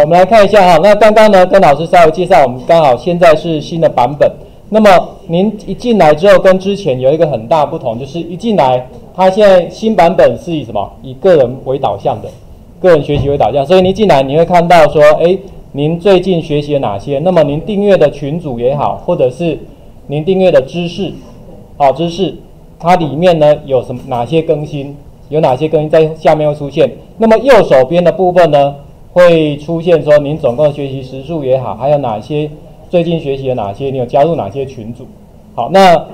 我们来看一下哈。那刚刚呢，跟老师稍微介绍，我们刚好现在是新的版本。那么您一进来之后，跟之前有一个很大不同，就是一进来，它现在新版本是以什么？以个人为导向的，个人学习为导向。所以您进来，你会看到说，哎，您最近学习了哪些？那么您订阅的群组也好，或者是您订阅的知识，好知识，它里面呢有什么哪些更新？有哪些更新在下面会出现？那么右手边的部分呢？会出现说您总共学习时数也好，还有哪些最近学习的哪些，你有加入哪些群组？好，那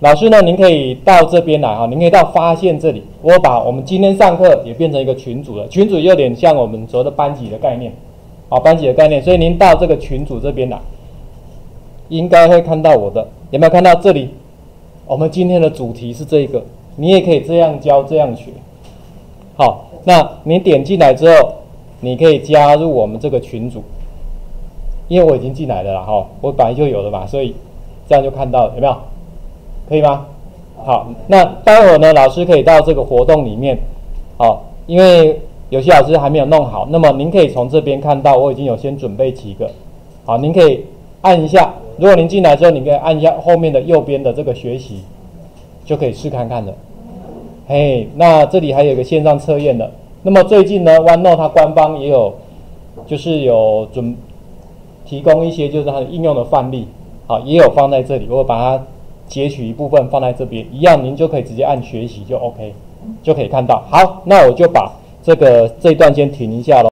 老师呢？您可以到这边来哈，您可以到发现这里，我把我们今天上课也变成一个群组了，群组有点像我们所谓的班级的概念，好，班级的概念，所以您到这个群组这边来，应该会看到我的，有没有看到这里？我们今天的主题是这个，你也可以这样教这样学。好，那你点进来之后。你可以加入我们这个群组，因为我已经进来了啦，哈，我本来就有的嘛，所以这样就看到了，有没有？可以吗？好，那待会儿呢，老师可以到这个活动里面，好，因为有些老师还没有弄好，那么您可以从这边看到，我已经有先准备几个，好，您可以按一下，如果您进来之后，你可以按一下后面的右边的这个学习，就可以试看看的。嘿，那这里还有一个线上测验的。那么最近呢，OneNote 它官方也有，就是有准提供一些就是它的应用的范例，好，也有放在这里，我把它截取一部分放在这边，一样您就可以直接按学习就 OK，就可以看到。好，那我就把这个这一段先停一下喽。